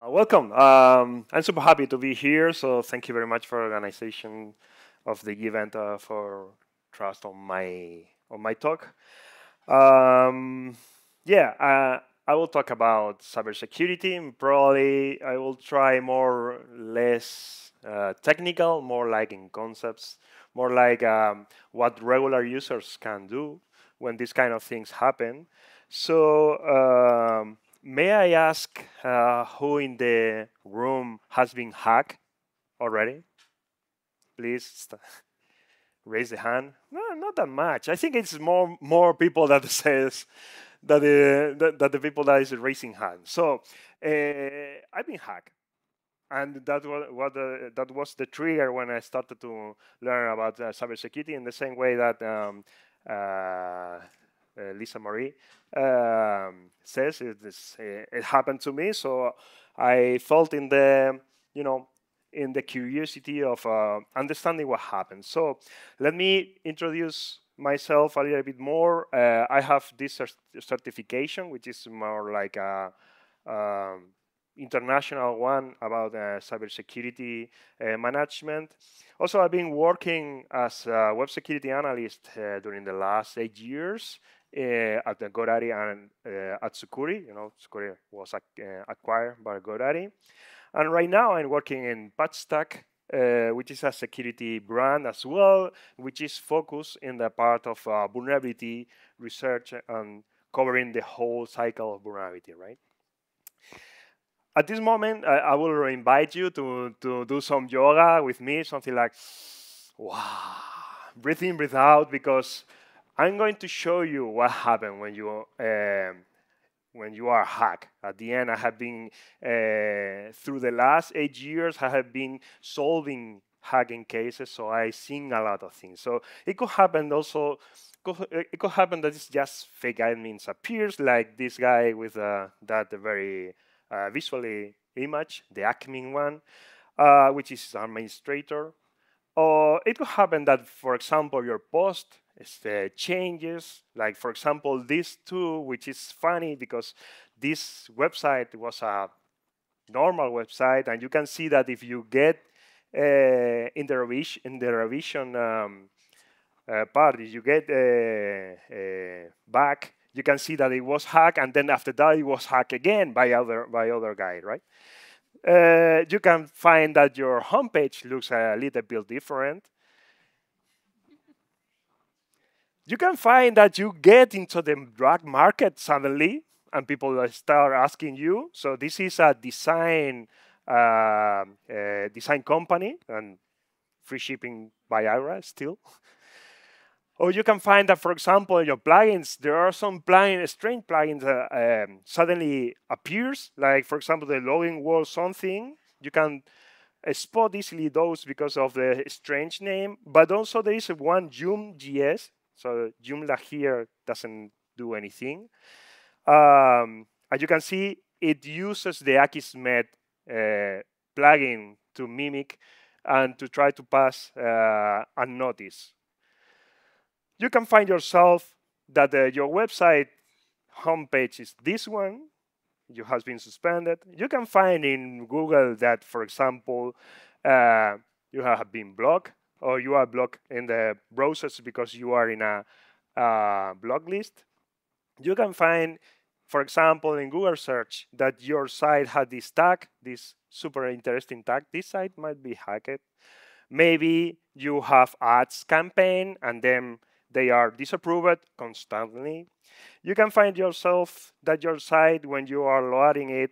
Uh, welcome. Um, I'm super happy to be here. So thank you very much for organization of the event uh, for trust on my on my talk. Um, yeah, uh, I will talk about cybersecurity. Probably I will try more less uh, technical, more like in concepts, more like um, what regular users can do when these kind of things happen. So. May I ask uh, who in the room has been hacked already? Please raise the hand. No, not that much. I think it's more more people that says that the that, that the people that is raising hand. So uh, I've been hacked, and that was what uh, that was the trigger when I started to learn about uh, cybersecurity in the same way that. Um, uh, uh, Lisa Marie um, says it, is, uh, it happened to me. So I felt in the, you know, in the curiosity of uh, understanding what happened. So let me introduce myself a little bit more. Uh, I have this certification, which is more like a um, international one about uh, cybersecurity uh, management. Also, I've been working as a web security analyst during the last eight years uh, at the GoDaddy and uh, at Sucuri. You know, Sucuri was uh, acquired by GoDaddy. And right now I'm working in Patchstack, uh, which is a security brand as well, which is focused in the part of uh, vulnerability research and covering the whole cycle of vulnerability, right? At this moment, I, I will invite you to, to do some yoga with me, something like, wow, breathe in, breathe out, because I'm going to show you what happened when you um, when you are hacked. At the end, I have been uh, through the last eight years. I have been solving hacking cases, so I've seen a lot of things. So it could happen also. It could happen that it's just fake admins appears, like this guy with uh, that very uh, visually image, the admin one, uh, which is administrator. Or it could happen that, for example, your post uh, changes. Like, for example, this two, which is funny because this website was a normal website, and you can see that if you get uh, in the revision, in the revision um, uh, part, if you get uh, back, you can see that it was hacked, and then after that it was hacked again by other by other guy, right? You can find that your homepage looks a little bit different you can find that you get into the drug market suddenly and people start asking you. So this is a design uh, uh, design company and free shipping by IRA still. or you can find that, for example, your plugins, there are some plugin, strange plugins that um, suddenly appears. Like, for example, the login was something. You can uh, spot easily those because of the strange name. But also there is one Joom.js so Joomla here doesn't do anything. Um, as you can see, it uses the Akismet uh, plugin to mimic and to try to pass uh, unnoticed. You can find yourself that uh, your website homepage is this one, you has been suspended. You can find in Google that, for example, uh, you have been blocked or you are blocked in the browsers because you are in a uh, block list, you can find, for example, in Google search that your site had this tag, this super interesting tag. This site might be hacked. Maybe you have ads campaign and then they are disapproved constantly. You can find yourself that your site, when you are loading it,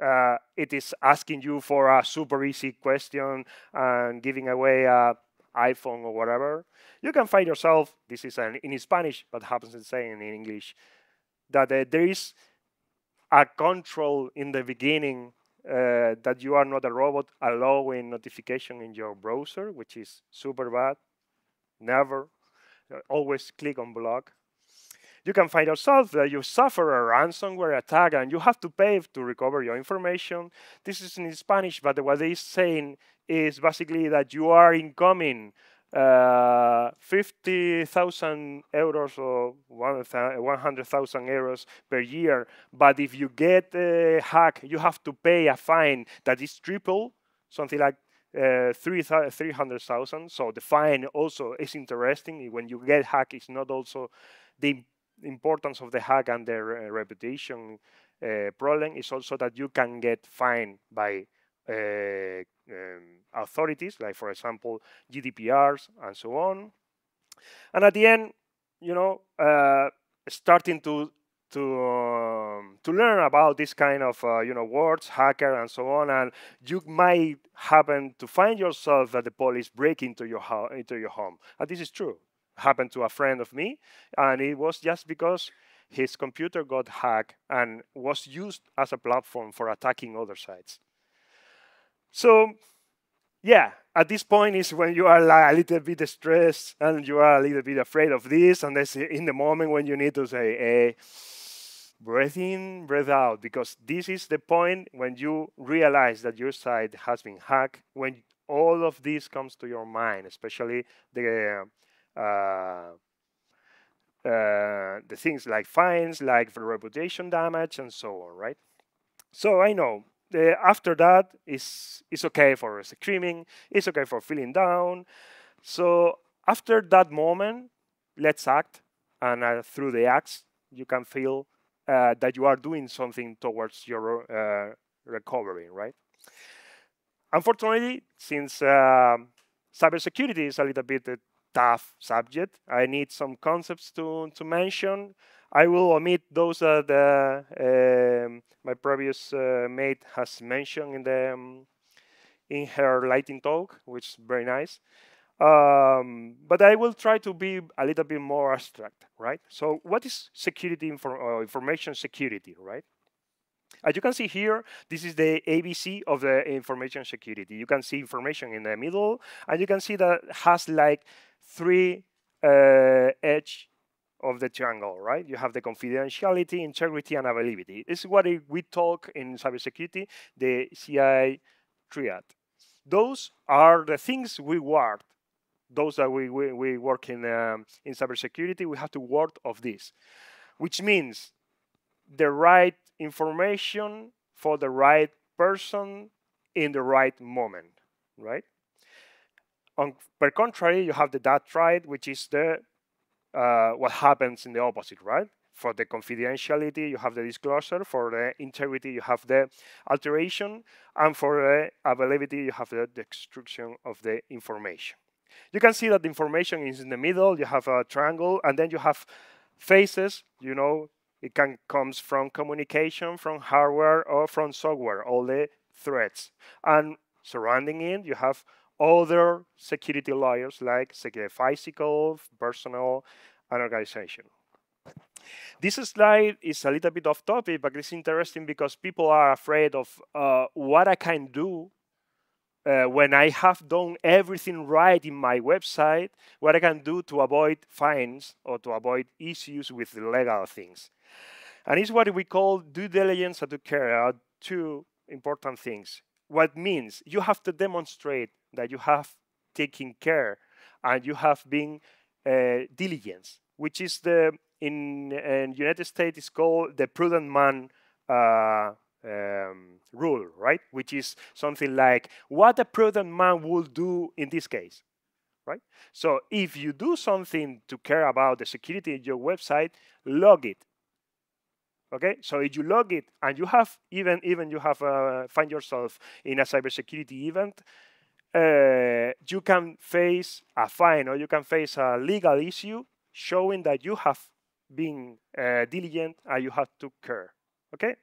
uh, it is asking you for a super easy question and giving away a iPhone or whatever, you can find yourself, this is an, in Spanish, but happens the same in English, that uh, there is a control in the beginning uh, that you are not a robot allowing notification in your browser, which is super bad. Never. Uh, always click on block. You can find yourself that you suffer a ransomware attack and you have to pay to recover your information. This is in Spanish, but what they're saying is basically that you are incoming uh, 50,000 euros or 100,000 euros per year. But if you get a hack, you have to pay a fine that is triple, something like uh, 300,000. So the fine also is interesting. When you get hack, it's not also the importance of the hack and their uh, reputation uh, problem. It's also that you can get fined by um, authorities, like for example GDPRs and so on. And at the end, you know, uh, starting to to um, to learn about this kind of uh, you know words, hacker and so on, and you might happen to find yourself that the police break into your into your home, and this is true. Happened to a friend of me, and it was just because his computer got hacked and was used as a platform for attacking other sites. So, yeah, at this point is when you are like a little bit stressed and you are a little bit afraid of this, and that's in the moment when you need to say, hey, breathe in, breathe out, because this is the point when you realize that your site has been hacked, when all of this comes to your mind, especially the uh, uh, the things like fines, like reputation damage, and so on, right? So I know uh, after that is it's okay for screaming, it's okay for feeling down. So after that moment, let's act, and uh, through the acts, you can feel uh, that you are doing something towards your uh, recovery, right? Unfortunately, since um, cybersecurity is a little bit a tough subject, I need some concepts to, to mention. I will omit those that uh, um, my previous uh, mate has mentioned in the um, in her lightning talk, which is very nice. Um, but I will try to be a little bit more abstract, right? So what is security uh, information security, right? As you can see here, this is the ABC of the information security. You can see information in the middle, and you can see that has like three uh, edge of the triangle, right? You have the confidentiality, integrity, and availability. This is what we talk in cybersecurity, the CI triad. Those are the things we work. Those that we, we, we work in, um, in cybersecurity, we have to work of this, which means the right information for the right person in the right moment, right? On, per contrary, you have the DAD triad, which is the uh, what happens in the opposite, right? For the confidentiality, you have the disclosure. For the integrity, you have the alteration. And for the availability, you have the destruction of the information. You can see that the information is in the middle. You have a triangle, and then you have phases. You know, it can comes from communication, from hardware, or from software, all the threats. And surrounding it, you have other security layers like physical, personal, and organization. This slide is a little bit off topic, but it's interesting because people are afraid of uh, what I can do uh, when I have done everything right in my website, what I can do to avoid fines or to avoid issues with legal things. And it's what we call due diligence due care are two important things. What means you have to demonstrate that you have taken care and you have been uh, diligence, which is the in, in United States is called the prudent man uh, um, rule, right? Which is something like what a prudent man would do in this case, right? So if you do something to care about the security of your website, log it. Okay, so if you log it and you have even even you have uh, find yourself in a cybersecurity event, uh, you can face a fine or you can face a legal issue showing that you have been uh, diligent and you have to care. Okay,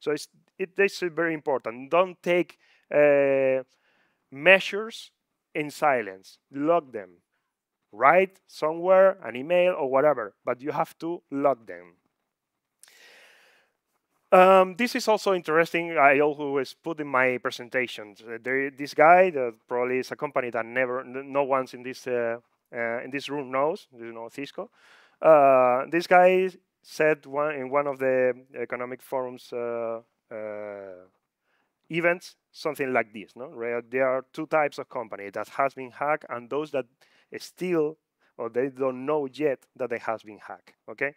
so it's it is very important. Don't take uh, measures in silence. Log them. Write somewhere an email or whatever, but you have to log them. Um, this is also interesting. I always put in my presentations. Uh, there, this guy that probably is a company that never, no one's in this uh, uh, in this room knows. You know, Cisco. Uh, this guy said one in one of the economic forums uh, events, something like this. No, there are two types of company that has been hacked and those that still or they don't know yet that they has been hacked. Okay,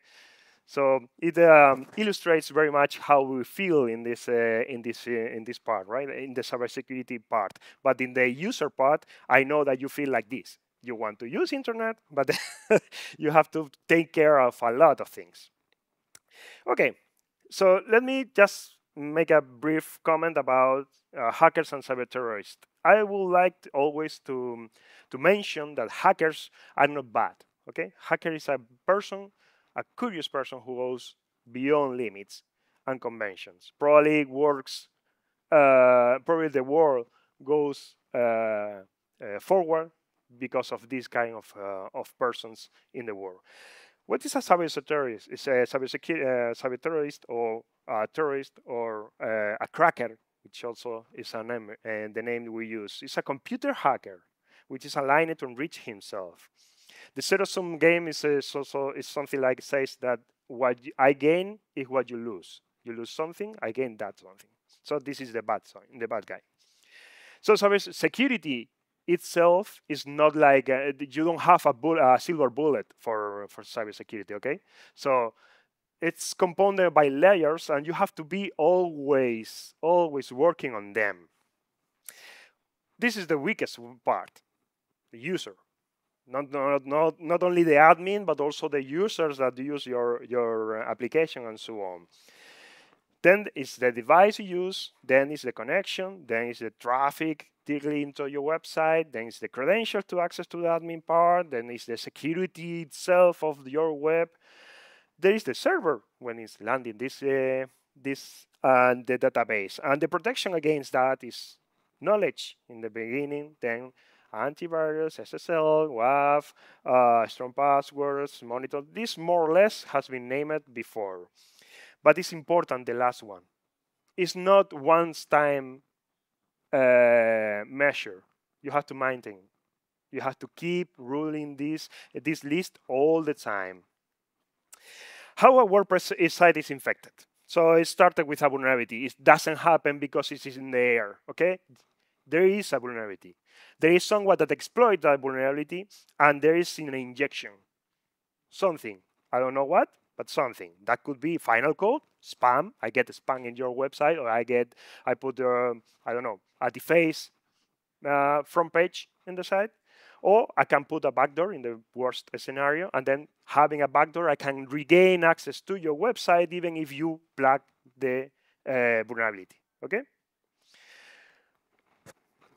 so it um, illustrates very much how we feel in this uh, in this uh, in this part, right? In the cybersecurity part, but in the user part, I know that you feel like this. You want to use internet, but you have to take care of a lot of things. Okay, so let me just make a brief comment about uh, hackers and cyber terrorists. I would like to always to to mention that hackers are not bad. Okay, hacker is a person a curious person who goes beyond limits and conventions. Probably works, uh, probably the world goes uh, uh, forward because of this kind of, uh, of persons in the world. What is a cyber terrorist? Is a cyber, uh, terrorist or a terrorist or a cracker, which also is a name, and the name we use. It's a computer hacker, which is aligned to enrich himself. The zero sum game is also is something like says that what I gain is what you lose. You lose something, I gain that something. So this is the bad side, the bad guy. So cyber security itself is not like uh, you don't have a, a, silver bullet for for cybersecurity. Okay, so it's compounded by layers, and you have to be always always working on them. This is the weakest part, the user not, not, not, not only the admin, but also the users that use your, your application and so on. Then it's the device you use, then it's the connection, then it's the traffic directly into your website, then it's the credential to access to the admin part, then it's the security itself of your web. There is the server when it's landing this, uh, this and the database. And the protection against that is knowledge in the beginning, then antivirus, SSL, WAF, uh, strong passwords, monitor. This more or less has been named before. But it's important, the last one. It's not once time uh, measure. You have to maintain. You have to keep ruling this, this list all the time. How a WordPress site is infected. So it started with a vulnerability. It doesn't happen because it is in the air, okay? There is a vulnerability. There is someone that exploits that vulnerability, and there is an injection. Something. I don't know what, but something. That could be final code, spam. I get spam in your website, or I get, I put, uh, I don't know, a deface uh, front page in the site. Or I can put a backdoor in the worst scenario, and then having a backdoor, I can regain access to your website even if you block the uh, vulnerability. Okay?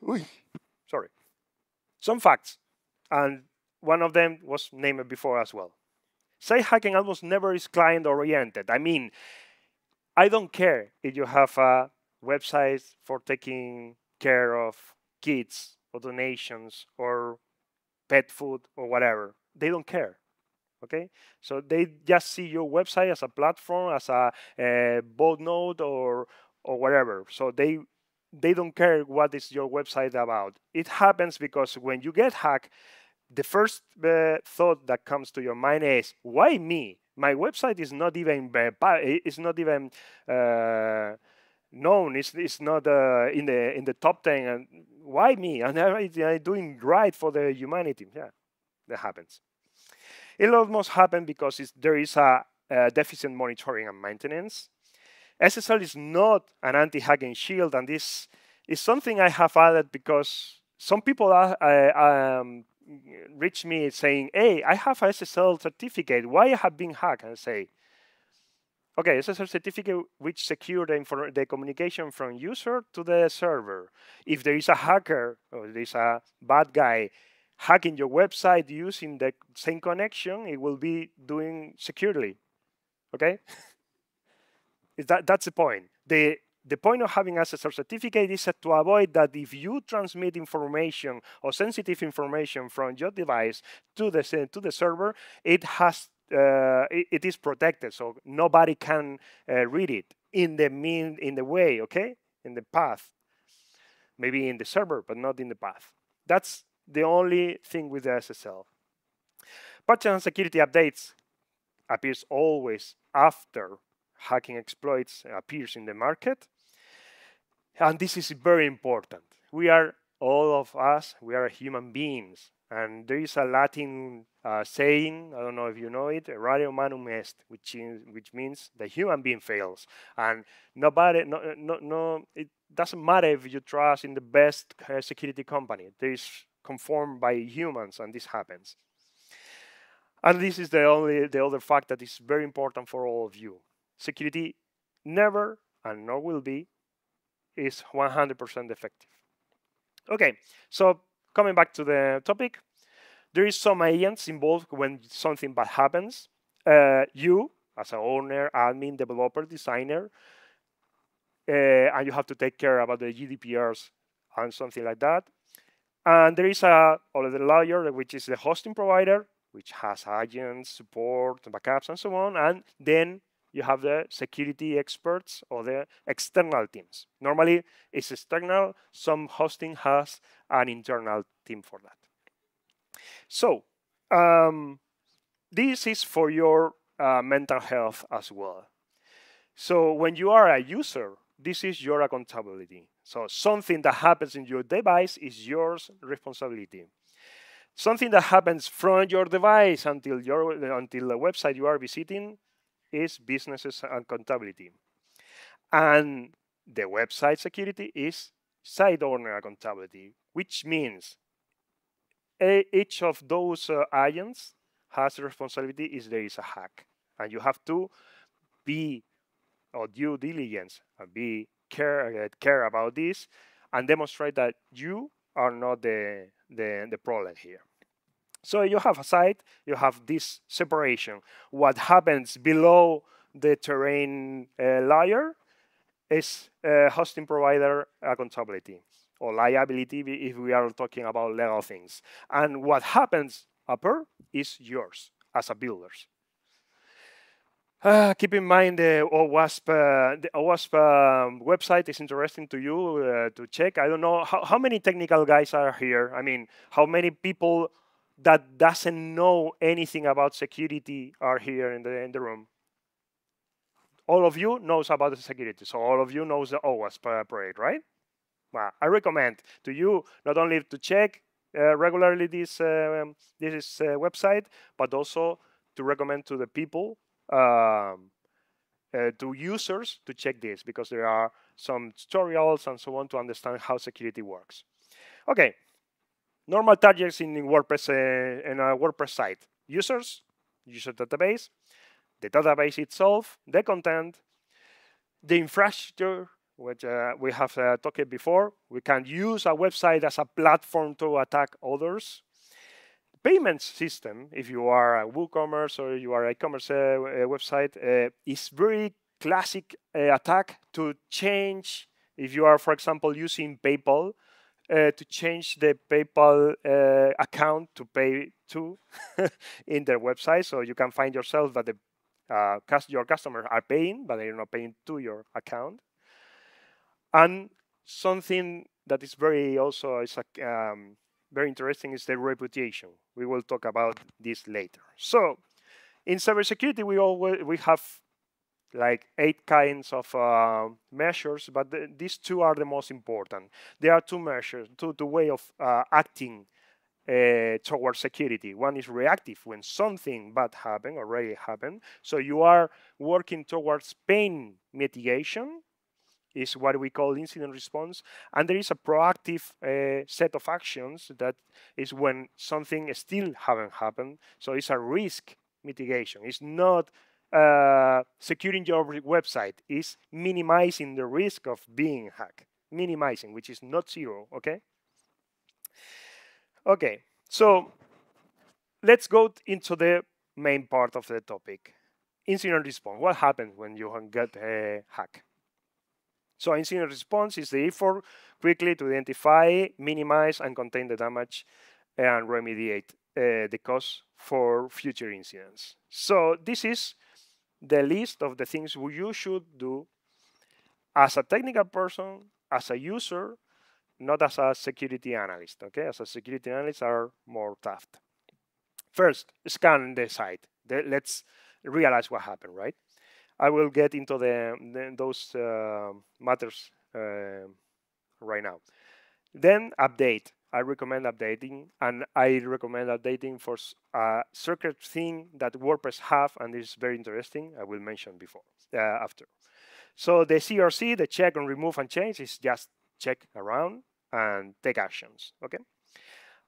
Uy, sorry. Some facts, and one of them was named before as well. Site hacking almost never is client oriented. I mean, I don't care if you have a website for taking care of kids or donations or pet food or whatever. They don't care. Okay, so they just see your website as a platform, as a, eh, a boat node or or whatever. So they they don't care what is your website about. It happens because when you get hacked, the first uh, thought that comes to your mind is, why me? My website is not even it's not even uh, known. It's, it's not uh, in the in the top ten. And why me? And I'm doing right for the humanity. Yeah, that happens. It almost happens because there is a, a deficient monitoring and maintenance SSL is not an anti-hacking shield, and this is something I have added because some people are, uh, um, reach me saying, "Hey, I have a SSL certificate. Why I have been hacked?" And I say, "Okay, SSL certificate which secure the, the communication from user to the server. If there is a hacker or there is a bad guy." hacking your website using the same connection, it will be doing securely. Okay? Is that that's the point. The the point of having a SSL certificate is to avoid that if you transmit information or sensitive information from your device to the to the server, it has uh, it, it is protected, so nobody can uh, read it in the mean in the way, okay, in the path, maybe in the server, but not in the path. That's the only thing with the SSL. Patch and security updates appears always after hacking exploits appears in the market. And this is very important. We are all of us, we are human beings. And there is a Latin uh, saying, I don't know if you know it, "Errare humanum est," which, which means the human being fails. And nobody, no, no, no, it doesn't matter if you trust in the best uh, security company. There is conformed by humans, and this happens. And this is the only the other fact that is very important for all of you. Security never and nor will be is 100% effective. Okay, so coming back to the topic, there is some agents involved when something bad happens. Uh, you, as an owner, admin, developer, designer, uh, and you have to take care about the GDPRs and something like that. And there is a other layer, which is the hosting provider, which has agents, support, backups, and so on. And then you have the security experts or the external teams. Normally, it's external. Some hosting has an internal team for that. So, um, this is for your uh, mental health as well. So, when you are a user, this is your accountability. So, something that happens in your device is yours responsibility. Something that happens from your device until your until the website you are visiting is businesses and accountability. And the website security is site owner accountability, which means each of those uh, agents has a responsibility if there is a hack. And you have to be or due diligence and be care uh, care about this and demonstrate that you are not the the, the problem here. So you have a site, you have this separation. What happens below the terrain uh, layer is uh, hosting provider accountability or liability if we are talking about legal things. And what happens upper is yours as a builders. Uh, keep in mind the OWASP, uh, the OWASP um, website is interesting to you uh, to check. I don't know how, how many technical guys are here. I mean, how many people that doesn't know anything about security are here in the in the room. All of you knows about the security, so all of you knows the OWASP project, right? Well, I recommend to you not only to check uh, regularly this uh, this uh, website, but also to recommend to the people, um, uh, to users, to check this because there are some tutorials and so on to understand how security works. Okay, normal targets in WordPress uh, in a WordPress site. Users, user database, the database itself, the content, the infrastructure, which uh, we have uh, talked before. We can use a website as a platform to attack others. Payment system, if you are a WooCommerce or you are a commerce uh, website, uh, is very classic attack to change. If you are, for example, using PayPal, uh, to change the PayPal uh, account to pay to in their website. So you can find yourself that the uh, your customers are paying, but they're not paying to your account. And something that is very also is a, um, very interesting is the reputation. We will talk about this later. So in cybersecurity, we always we have like eight kinds of uh, measures, but the, these two are the most important. There are two measures, two, two way of uh, acting uh, towards security. One is reactive, when something bad happened, already happened. So you are working towards pain mitigation, is what we call incident response. And there is a proactive uh, set of actions that is when something still haven't happened. So it's a risk mitigation. It's not uh, securing your website is minimizing the risk of being hacked. Minimizing, which is not zero, okay? Okay, so let's go into the main part of the topic. Incident response. What happens when you get a hack? So incident response is the effort quickly to identify, minimize, and contain the damage and remediate uh, the cause for future incidents. So this is the list of the things you should do as a technical person, as a user, not as a security analyst. Okay, as a security analyst are more tough. First, scan the site. The, let's realize what happened, right? I will get into the, the those uh, matters uh, right now. Then update. I recommend updating, and I recommend updating for a secret thing that WordPress have, and is very interesting. I will mention before uh, after. So the CRC, the check and remove and change, is just check around and take actions. Okay.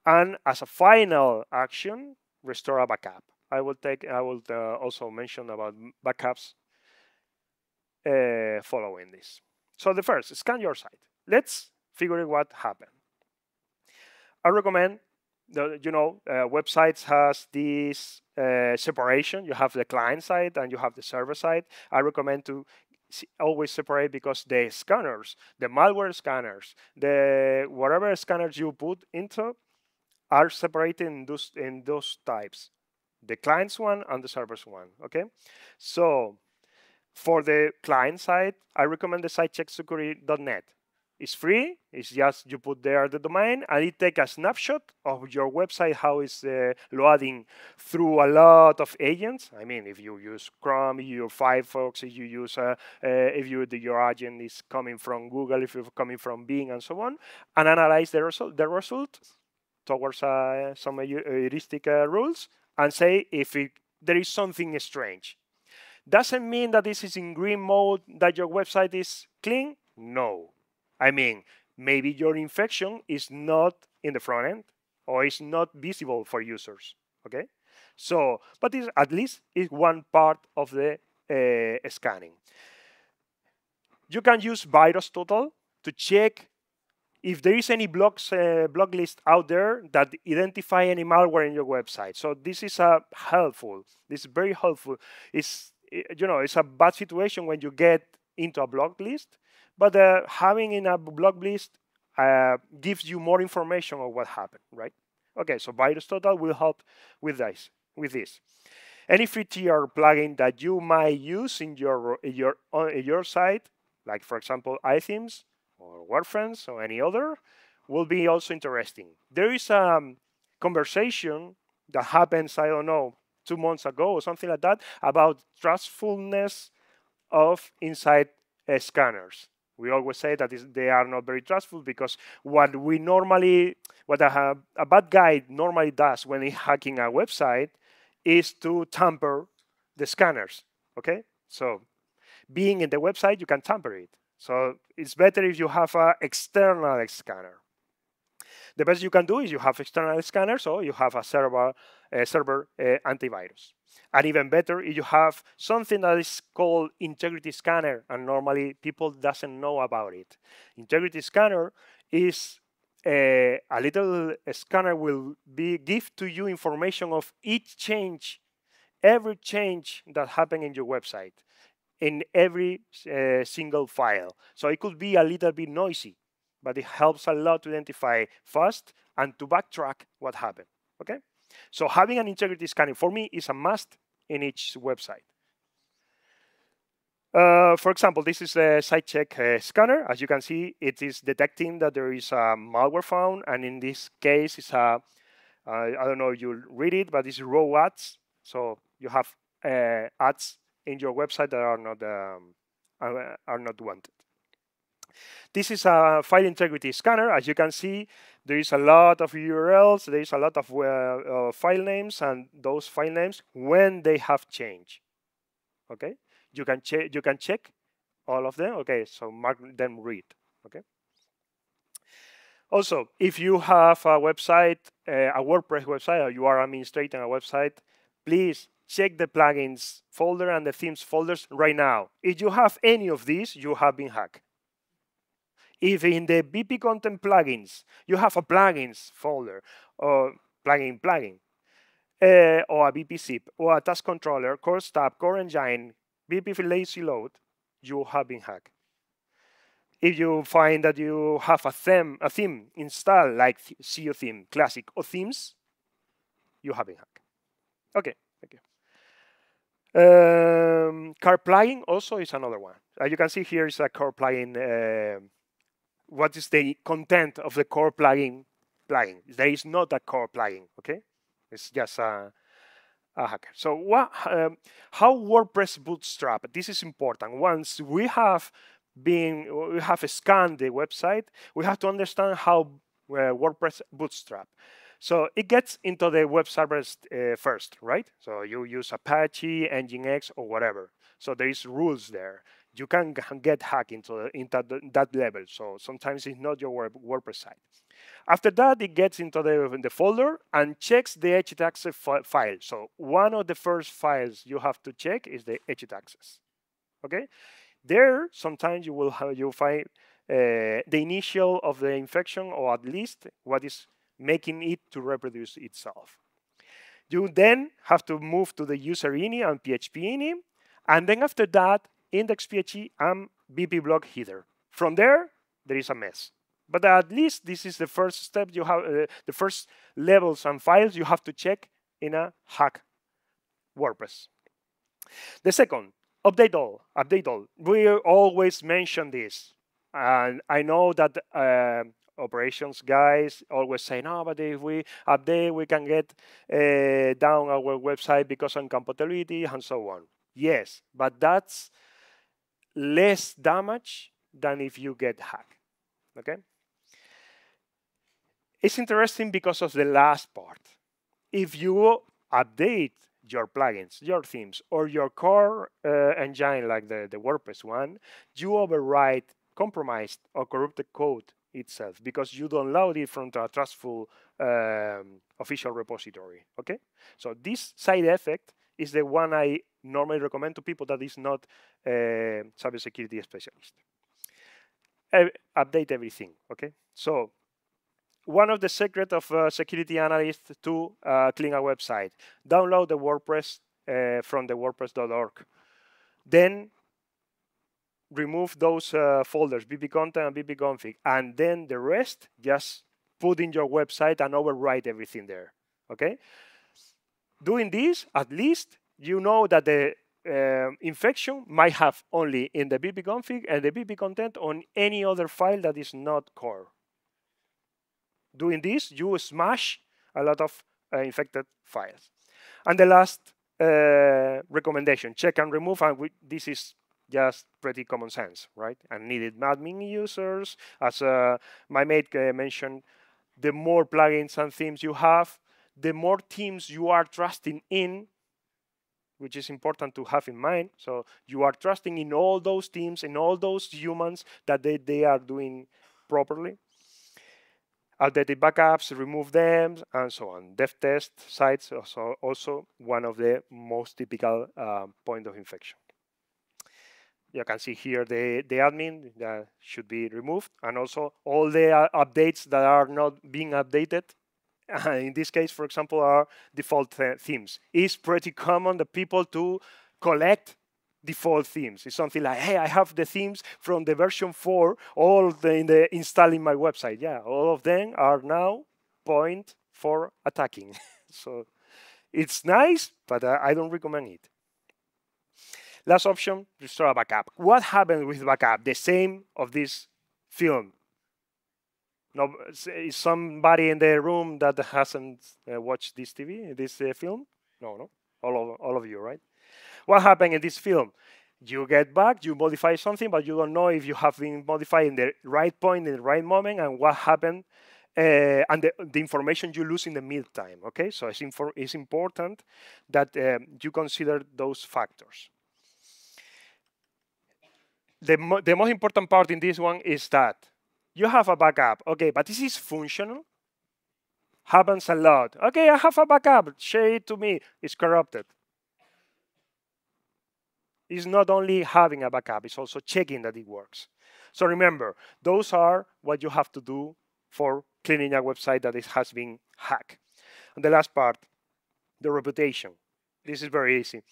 And as a final action, restore a backup. I will take. I will uh, also mention about backups uh, following this. So the first, scan your site. Let's figure out what happened. I recommend, the, you know, uh, websites has this uh, separation. You have the client side and you have the server side. I recommend to always separate because the scanners, the malware scanners, the whatever scanners you put into are separated in those in those types, the client's one and the server's one. Okay, so for the client side, I recommend the sitecheck.sucuri.net. It's free. It's just you put there the domain and it takes a snapshot of your website, how it's uh, loading through a lot of agents. I mean, if you use Chrome, you use Firefox, if you use, uh, uh, if you your agent is coming from Google, if you're coming from Bing, and so on, and analyze the result, the result towards uh, some heuristic uh, rules, and say if it, there is something strange. Doesn't mean that this is in green mode, that your website is clean. No, I mean, maybe your infection is not in the front end or is not visible for users. Okay, so but this at least is one part of the uh, scanning. You can use VirusTotal to check if there is any blogs, uh, block list out there that identify any malware in your website. So this is a helpful. This is very helpful. It's you know it's a bad situation when you get into a block list but uh, having in a block list uh, gives you more information on what happened, right? Okay, so VirusTotal will help with this. With this, any free tier plugin that you might use in your your on your site, like for example iThemes or WordFence or any other, will be also interesting. There is a um, conversation that happens, I don't know, two months ago or something like that, about trustfulness of inside uh, scanners. We always say that they are not very trustful because what we normally, what a, a bad guy normally does when he's hacking a website is to tamper the scanners. Okay, so being in the website, you can tamper it. So it's better if you have an external scanner. The best you can do is you have external scanners or you have a server, server uh, antivirus. And even better, if you have something that is called integrity scanner, and normally people doesn't know about it. Integrity scanner is a, uh, a little scanner will be give to you information of each change, every change that happened in your website, in every uh, single file. So it could be a little bit noisy, but it helps a lot to identify fast and to backtrack what happened. Okay. So having an integrity scanning for me is a must in each website. Uh, for example, this is a site check uh, scanner. As you can see, it is detecting that there is a malware found, and in this case, it's a uh, I don't know you read it, but it's raw ads. So you have uh, ads in your website that are not um, are not wanted. This is a file integrity scanner. As you can see, there is a lot of URLs, there is a lot of uh, uh, file names, and those file names, when they have changed, okay? You can, check. you can check all of them, okay? So mark them read, okay? Also, if you have a website, uh, a WordPress website, or you are administrating a website, please check the plugins folder and the themes folders right now. If you have any of these, you have been hacked. If in the WP content plugins you have a plugins folder or plugin plugin uh, or a BP zip or a task controller, core stub, core engine, BP lazy load, you have been hacked. If you find that you have a theme, a theme installed like SEO theme, classic, or themes, you have been hacked. Okay, thank you. Um, core plugin also is another one. As you can see here is a core plugin uh, what is the content of the core plugin plugin. There is not a core plugin, okay? It's just a, a hacker. So what, um, how WordPress bootstrap? This is important. Once we have been, we have scanned the website, we have to understand how uh, WordPress bootstrap. So it gets into the web servers uh, first, right? So you use Apache, Nginx, or whatever. So there is rules there. You can get hacked into, into that level. So sometimes it's not your WordPress site. After that, it gets into the, the folder and checks the htaccess file. So one of the first files you have to check is the htaccess. Okay, there sometimes you will have, you find uh, the initial of the infection, or at least what is making it to reproduce itself. You then have to move to the user ini and PHP ini, and then after that, index PHP and WP blog header. From there, there is a mess. But at least this is the first step you have, uh, the first levels and files you have to check in a hack WordPress. The second, update all, update all. We always mention this. And I know that uh, operations guys always say, no, but if we update, we can get uh, down our website because of compatibility and so on. Yes, but that's less damage than if you get hacked. Okay? It's interesting because of the last part. If you update your plugins, your themes, or your core uh, engine like the, the WordPress one, you override compromised or corrupted code itself because you download it from a trustful um, official repository. Okay, so this side effect is the one I normally recommend to people that is not a cybersecurity specialist. Uh, update everything. Okay, so one of the secret of uh, security analyst to uh, clean a website. Download the WordPress uh, from the WordPress.org. Then remove those uh, folders, WP content and WP config, and then the rest just put in your website and overwrite everything there. Okay. Doing this, at least you know that the uh, infection might have only in the WP config and the WP content on any other file that is not core doing this, you smash a lot of uh, infected files. And the last uh, recommendation, check and remove, and we, this is just pretty common sense, right? And needed admin users, as uh, my mate uh, mentioned, the more plugins and themes you have, the more teams you are trusting in, which is important to have in mind. So you are trusting in all those teams, in all those humans that they, they are doing properly outdated backups, remove them, and so on. Dev test sites also also one of the most typical uh, point of infection. You can see here the, the admin that should be removed, and also all the uh, updates that are not being updated. in this case, for example, are default th themes. It's pretty common that people to collect default themes. It's something like, hey, I have the themes from the version 4 all the, in the installing my website. Yeah, all of them are now point for attacking. so it's nice, but uh, I don't recommend it. Last option, restore a backup. What happened with backup? The same of this film. No, is somebody in the room that hasn't uh, watched this TV, this uh, film? No, no, all of all of you, right? What happened in this film? You get back, you modify something, but you don't know if you have been modified in the right point, in the right moment, and what happened, uh, and the, the, information you lose in the meantime. Okay, so it's, it's important that um, you consider those factors. The, mo the most important part in this one is that you have a backup. Okay, but this is functional. Happens a lot. Okay, I have a backup. Share it to me. It's corrupted It's not only having a backup, it's also checking that it works. So remember, those are what you have to do for cleaning a website that has been hacked. And the last part, the reputation. This is very easy.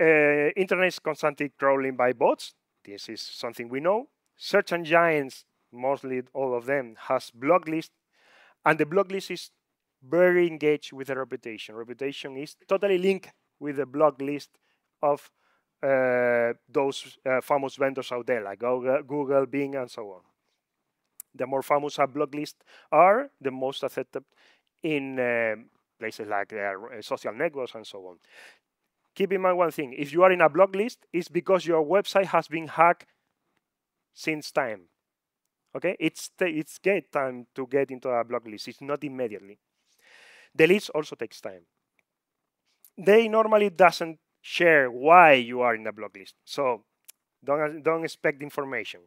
Uh, internet is constantly crawling by bots. This is something we know. Search engines, mostly all of them, has block list, and the block list is very engaged with the reputation. Reputation is totally linked with the block list of uh, those uh, famous vendors out there, like Google, Bing, and so on. The more famous a block list are, the most accepted in uh, places like uh, social networks and so on. keep in mind one thing. If you are in a block list, it's because your website has been hacked since time. Okay, it's it's get time to get into a block list. It's not immediately. The list also takes time. They normally doesn't share why you are in a block list, so don't don't expect information.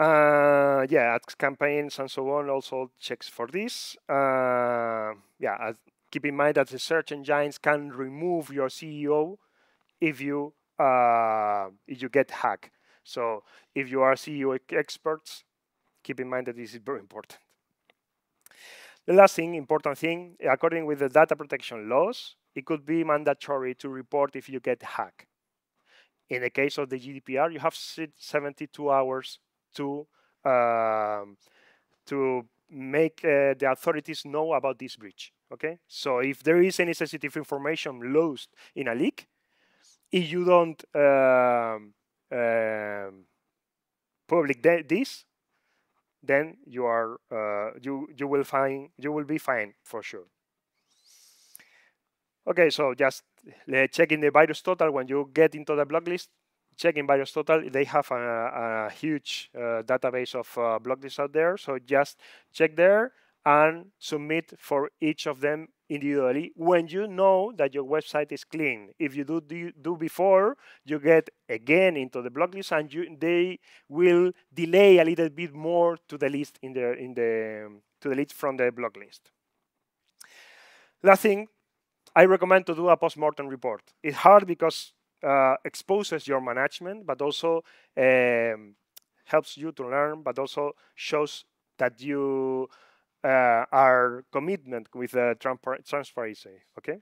Uh, yeah, ads campaigns and so on also checks for this. Uh, yeah, keep in mind that the search engines can remove your SEO if you uh, if you get hacked. So if you are SEO experts, keep in mind that this is very important. The last thing, important thing, according with the data protection laws, it could be mandatory to report if you get hacked. In the case of the GDPR, you have 72 hours to um, to make uh, the authorities know about this breach. Okay, so if there is any sensitive information lost in a leak, if you don't um, um, public this, then you are uh, you you will find you will be fine for sure. Okay, so just uh, checking the VirusTotal when you get into the blacklist checking VirusTotal, they have a, a huge uh, database of uh, block lists out there. So just check there and submit for each of them individually when you know that your website is clean. If you do do, do before, you get again into the block list and you, they will delay a little bit more to the list in the in the to the list from the block list. Last thing, I recommend to do a post-mortem report. It's hard because uh, exposes your management, but also um, helps you to learn, but also shows that you uh, are commitment with uh, transparency. Okay.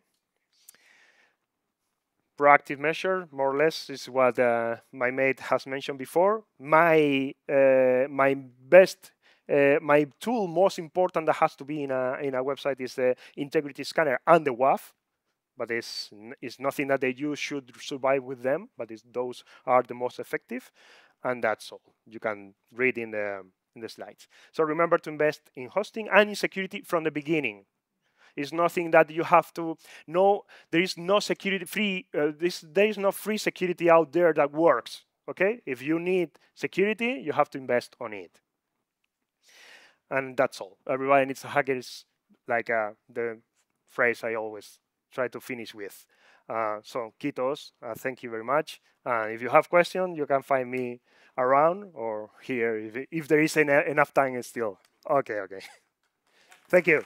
Proactive measure, more or less, is what uh, my mate has mentioned before. My uh, my best uh, my tool most important that has to be in a in a website is the integrity scanner and the WAF but it's, it's nothing that they use should survive with them, but those are the most effective, and that's all. You can read in the, in the slides. So remember to invest in hosting and in security from the beginning. It's nothing that you have to know. There is no security free. Uh, this, there is no free security out there that works. Okay, if you need security, you have to invest on it. And that's all. Everybody needs a hacker. Like uh, the phrase I always try to finish with. Uh, so Kitos, uh, thank you very much. If you have questions, you can find me around or here if, if there is enough time still. Okay, okay. thank you.